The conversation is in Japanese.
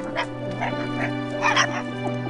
Ha ha ha!